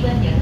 activas de